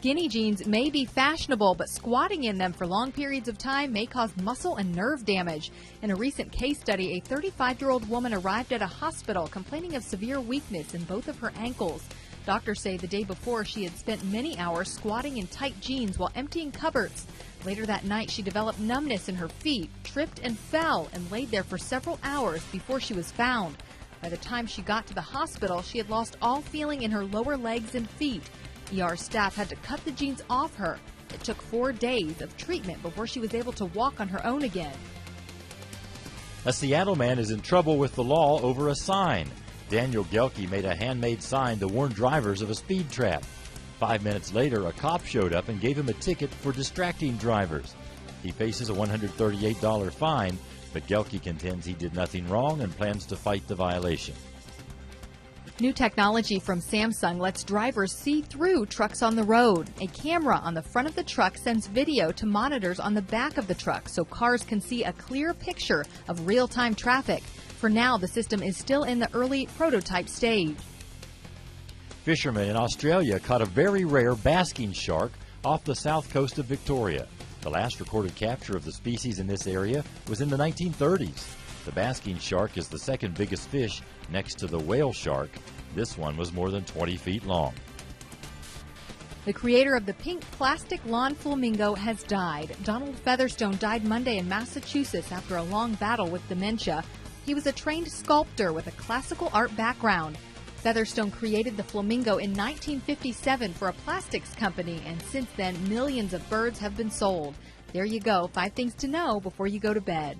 Skinny jeans may be fashionable, but squatting in them for long periods of time may cause muscle and nerve damage. In a recent case study, a 35 year old woman arrived at a hospital complaining of severe weakness in both of her ankles. Doctors say the day before she had spent many hours squatting in tight jeans while emptying cupboards. Later that night, she developed numbness in her feet, tripped and fell, and laid there for several hours before she was found. By the time she got to the hospital, she had lost all feeling in her lower legs and feet. ER staff had to cut the jeans off her. It took four days of treatment before she was able to walk on her own again. A Seattle man is in trouble with the law over a sign. Daniel Gelke made a handmade sign to warn drivers of a speed trap. Five minutes later, a cop showed up and gave him a ticket for distracting drivers. He faces a $138 fine, but Gelke contends he did nothing wrong and plans to fight the violation. New technology from Samsung lets drivers see through trucks on the road. A camera on the front of the truck sends video to monitors on the back of the truck so cars can see a clear picture of real time traffic. For now, the system is still in the early prototype stage. Fishermen in Australia caught a very rare basking shark off the south coast of Victoria. The last recorded capture of the species in this area was in the 1930s. The basking shark is the second biggest fish next to the whale shark. This one was more than 20 feet long. The creator of the pink plastic lawn flamingo has died. Donald Featherstone died Monday in Massachusetts after a long battle with dementia. He was a trained sculptor with a classical art background. Featherstone created the flamingo in 1957 for a plastics company, and since then, millions of birds have been sold. There you go, five things to know before you go to bed.